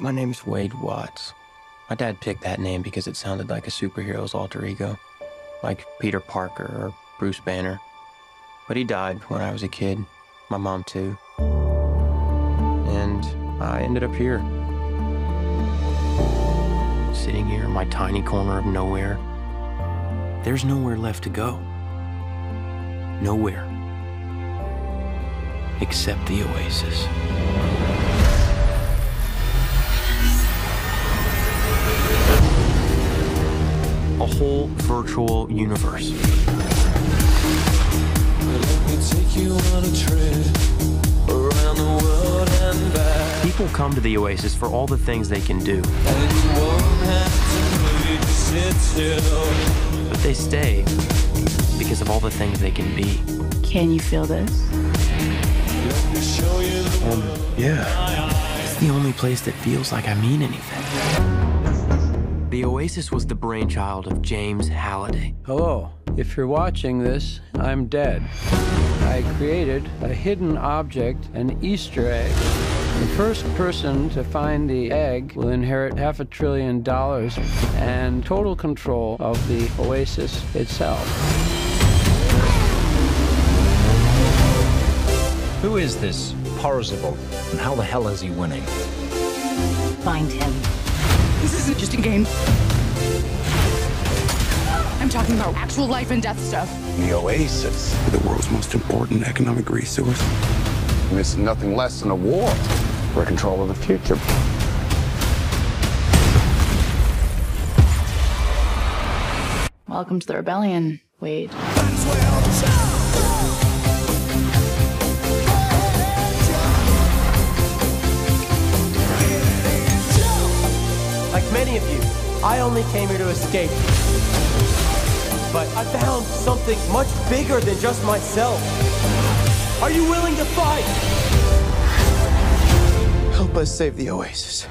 My name's Wade Watts. My dad picked that name because it sounded like a superhero's alter ego, like Peter Parker or Bruce Banner. But he died when I was a kid, my mom too. And I ended up here. Sitting here in my tiny corner of nowhere. There's nowhere left to go. Nowhere. Except the oasis. Whole virtual universe. People come to the Oasis for all the things they can do. But they stay because of all the things they can be. Can you feel this? Um, yeah. It's the only place that feels like I mean anything. The Oasis was the brainchild of James Halliday. Hello. If you're watching this, I'm dead. I created a hidden object, an Easter egg. The first person to find the egg will inherit half a trillion dollars and total control of the Oasis itself. Who is this Parzival, and how the hell is he winning? Find him. This isn't just a game. I'm talking about actual life and death stuff. The Oasis, the world's most important economic resource. It's nothing less than a war for control of the future. Welcome to the rebellion, Wade. Many of you, I only came here to escape. But I found something much bigger than just myself. Are you willing to fight? Help us save the Oasis.